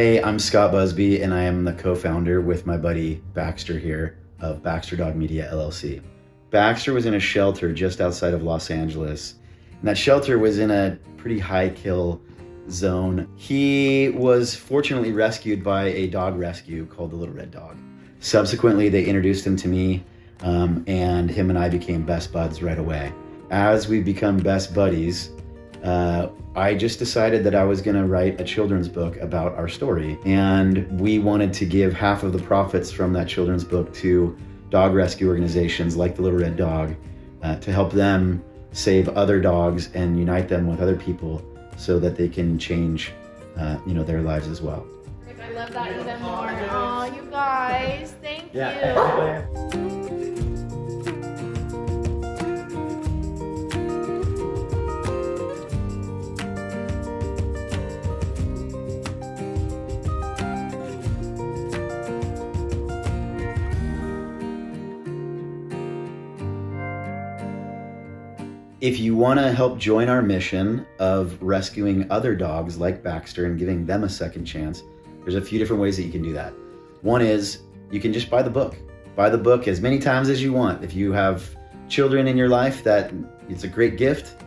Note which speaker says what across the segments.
Speaker 1: Hey, I'm Scott Busby, and I am the co founder with my buddy Baxter here of Baxter Dog Media LLC. Baxter was in a shelter just outside of Los Angeles, and that shelter was in a pretty high kill zone. He was fortunately rescued by a dog rescue called the Little Red Dog. Subsequently, they introduced him to me, um, and him and I became best buds right away. As we become best buddies, uh, I just decided that I was going to write a children's book about our story. And we wanted to give half of the profits from that children's book to dog rescue organizations like the Little Red Dog uh, to help them save other dogs and unite them with other people so that they can change uh, you know, their lives as well.
Speaker 2: I love that even more. Oh, you guys, thank
Speaker 1: yeah.
Speaker 2: you.
Speaker 1: If you want to help join our mission of rescuing other dogs like Baxter and giving them a second chance, there's a few different ways that you can do that. One is you can just buy the book. Buy the book as many times as you want. If you have children in your life, that it's a great gift.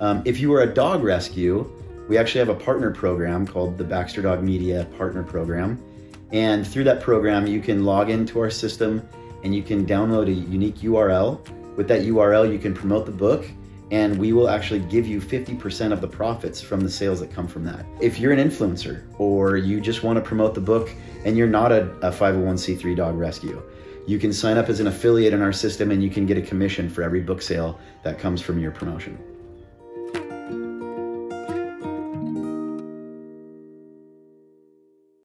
Speaker 1: Um, if you are a dog rescue, we actually have a partner program called the Baxter Dog Media Partner Program. And through that program, you can log into our system and you can download a unique URL. With that URL, you can promote the book and we will actually give you 50% of the profits from the sales that come from that. If you're an influencer or you just want to promote the book and you're not a, a 501c3 dog rescue, you can sign up as an affiliate in our system and you can get a commission for every book sale that comes from your promotion.